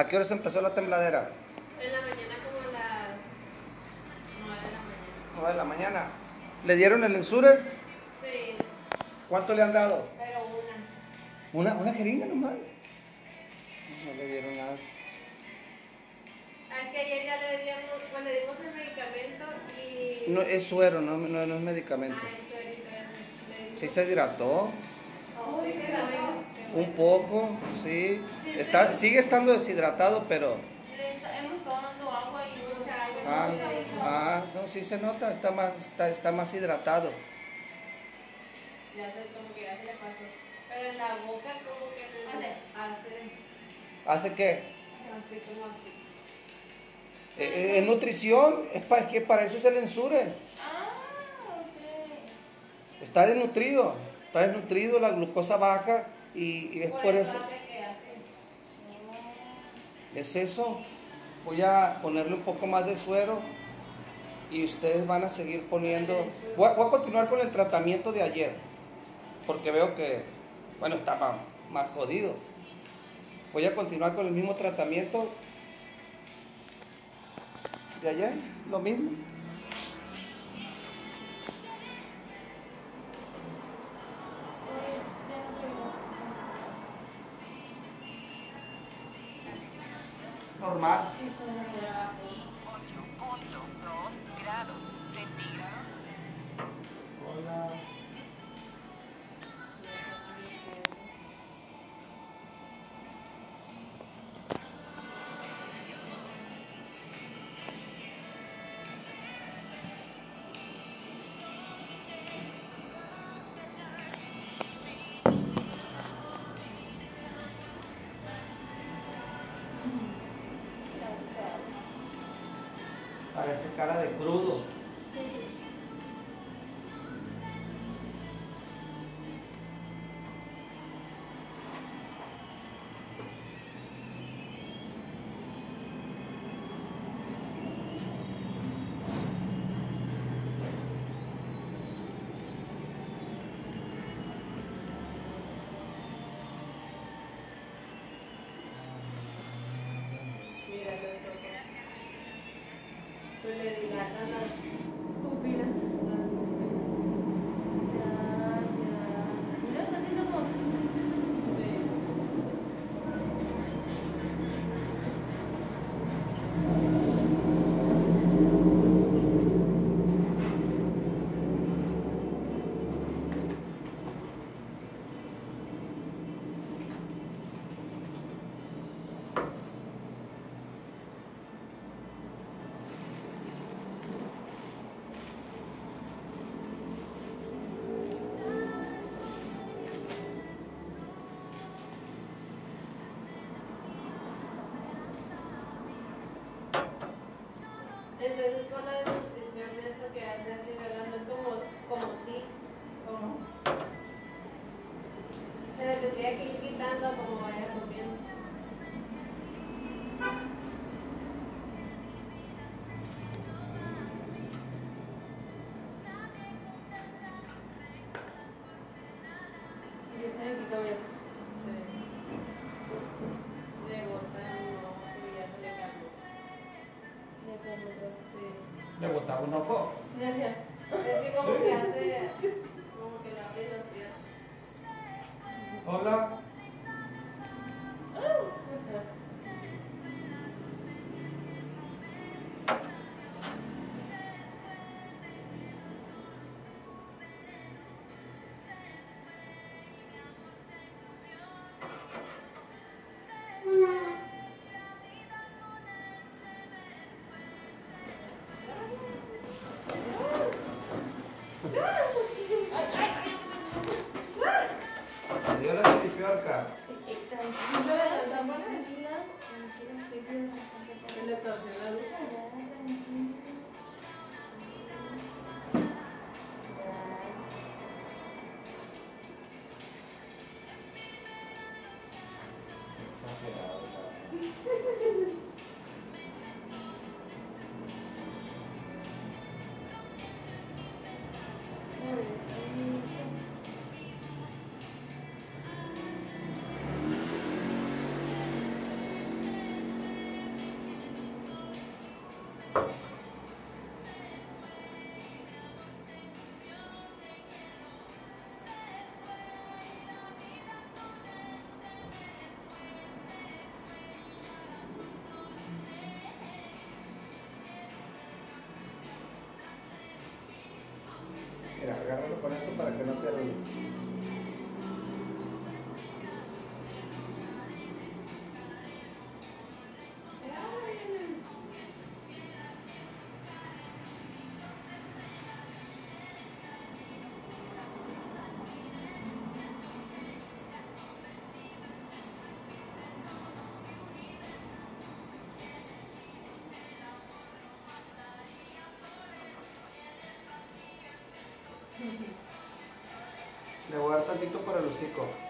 ¿A qué hora se empezó la tembladera? En la mañana como a las 9 de la mañana. 9 de la mañana. ¿Le dieron el ensure? Sí, ¿Cuánto le han dado? pero una. ¿Una, una jeringa nomás? No le dieron nada. Es que ayer ya le dimos, pues le dimos el medicamento y. No, es suero, no, no, no es medicamento. Ah, le dimos. Sí se hidrató, Uy, se veo. Un poco, sí. Está, sigue estando deshidratado, pero... Ah, ah, no, sí se nota, está más, está, está más hidratado. Pero en la boca como que hace ¿Hace qué? como así. Eh, eh, en nutrición, es para, que para eso es el ensure. Ah, ok. Está desnutrido, está desnutrido, la glucosa baja y, y es por eso. Es eso. Voy a ponerle un poco más de suero y ustedes van a seguir poniendo. Voy a, voy a continuar con el tratamiento de ayer, porque veo que, bueno, estaba más jodido. Voy a continuar con el mismo tratamiento de ayer, lo mismo. Normal. 8.2 grados centígrados. Hola. Parece cara de crudo. Pues le dilatan las Entonces con la desnutrición Hola. Adiós la torció la luz. Tantito para el hocico.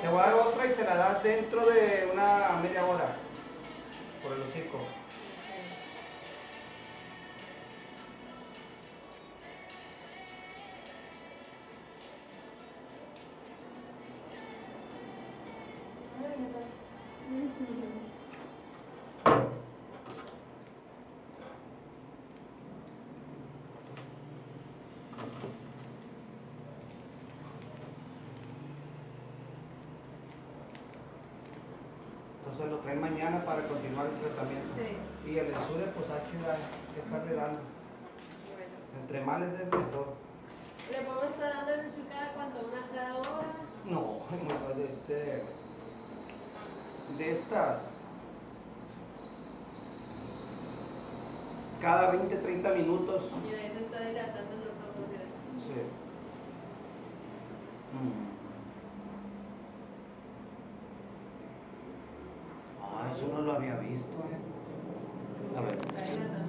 Te voy a dar otra y se la das dentro de una media hora. Por el hocico. Entonces lo traen mañana para continuar el tratamiento. Sí. Y el ensure pues hay que, dar, que estarle dando. Bueno. Entre más les des mejor. ¿Le podemos estar dando el su cada cuánto? ¿Una cada hora? No, no, de este. De estas. Cada 20, 30 minutos. Mira, ahí se está dilatando los ojos. Sí. Mm. Ah, eso no lo había visto, eh. A ver.